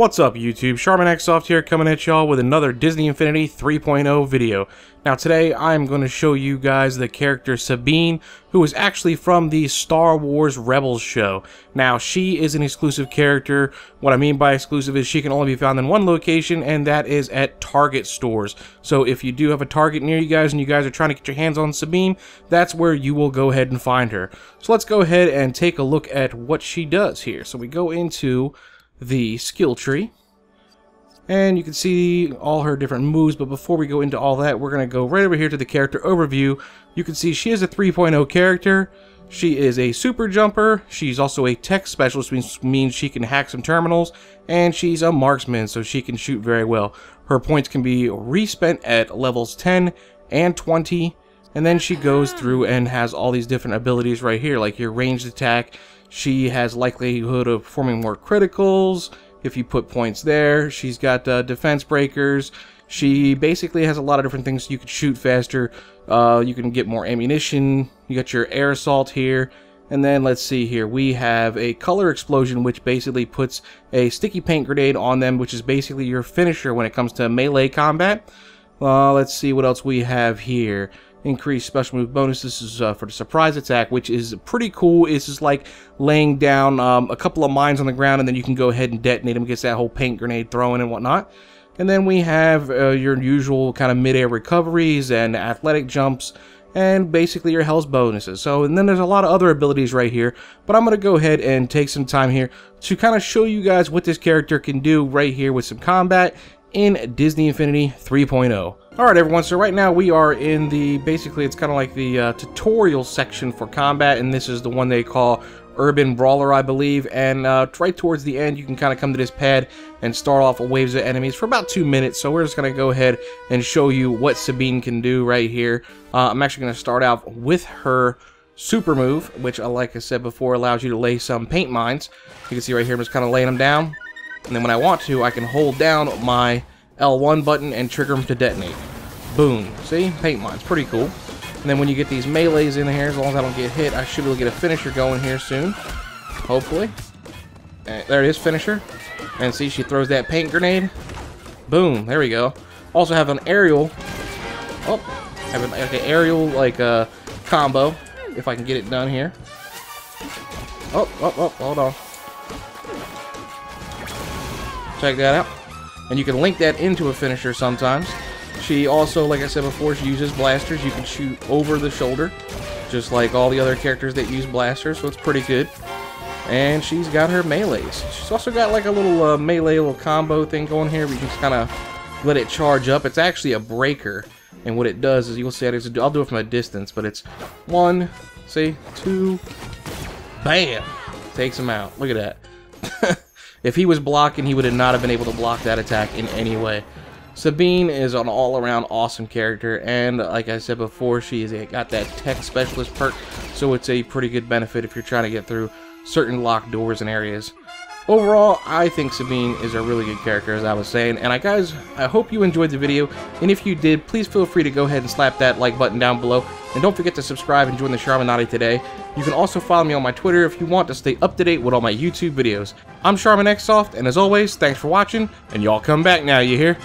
What's up YouTube, Charmin here coming at y'all with another Disney Infinity 3.0 video. Now today I'm going to show you guys the character Sabine, who is actually from the Star Wars Rebels show. Now she is an exclusive character, what I mean by exclusive is she can only be found in one location and that is at Target stores. So if you do have a Target near you guys and you guys are trying to get your hands on Sabine, that's where you will go ahead and find her. So let's go ahead and take a look at what she does here. So we go into the skill tree. And you can see all her different moves, but before we go into all that, we're going to go right over here to the character overview. You can see she is a 3.0 character. She is a super jumper. She's also a tech specialist, which means she can hack some terminals. And she's a marksman, so she can shoot very well. Her points can be respent at levels 10 and 20. And then she goes through and has all these different abilities right here, like your ranged attack. She has likelihood of performing more criticals if you put points there. She's got uh, defense breakers. She basically has a lot of different things. You can shoot faster. Uh, you can get more ammunition. You got your air assault here. And then let's see here. We have a color explosion, which basically puts a sticky paint grenade on them, which is basically your finisher when it comes to melee combat. Let's see what else we have here increased special move bonus. This is uh, for the surprise attack, which is pretty cool. It's just like laying down um, a couple of mines on the ground, and then you can go ahead and detonate them against that whole paint grenade throwing and whatnot. And then we have uh, your usual kind of mid-air recoveries and athletic jumps, and basically your health bonuses. So, and then there's a lot of other abilities right here, but I'm going to go ahead and take some time here to kind of show you guys what this character can do right here with some combat in Disney Infinity 3.0. Alright everyone, so right now we are in the, basically it's kind of like the uh, tutorial section for combat, and this is the one they call Urban Brawler, I believe, and uh, right towards the end you can kind of come to this pad and start off waves of enemies for about two minutes, so we're just going to go ahead and show you what Sabine can do right here. Uh, I'm actually going to start out with her super move, which, uh, like I said before, allows you to lay some paint mines. You can see right here, I'm just kind of laying them down, and then when I want to, I can hold down my L1 button and trigger them to detonate. Boom. See? Paint mines. Pretty cool. And then when you get these melees in here, as long as I don't get hit, I should be able to get a finisher going here soon. Hopefully. And there it is, finisher. And see, she throws that paint grenade. Boom. There we go. Also have an aerial. Oh, have an aerial like uh, combo. If I can get it done here. Oh, oh, oh, hold on. Check that out. And you can link that into a finisher sometimes. She also, like I said before, she uses blasters. You can shoot over the shoulder, just like all the other characters that use blasters, so it's pretty good. And she's got her melees. She's also got like a little uh, melee little combo thing going here. We can just kind of let it charge up. It's actually a breaker. And what it does is, you'll see, it I'll do it from a distance, but it's one, see, two, bam, takes him out. Look at that. if he was blocking, he would have not have been able to block that attack in any way. Sabine is an all-around awesome character, and like I said before, she's got that tech specialist perk, so it's a pretty good benefit if you're trying to get through certain locked doors and areas. Overall, I think Sabine is a really good character, as I was saying, and I guys, I hope you enjoyed the video, and if you did, please feel free to go ahead and slap that like button down below, and don't forget to subscribe and join the Charminati today. You can also follow me on my Twitter if you want to stay up to date with all my YouTube videos. I'm Charmin EX Soft, and as always, thanks for watching, and y'all come back now, you hear?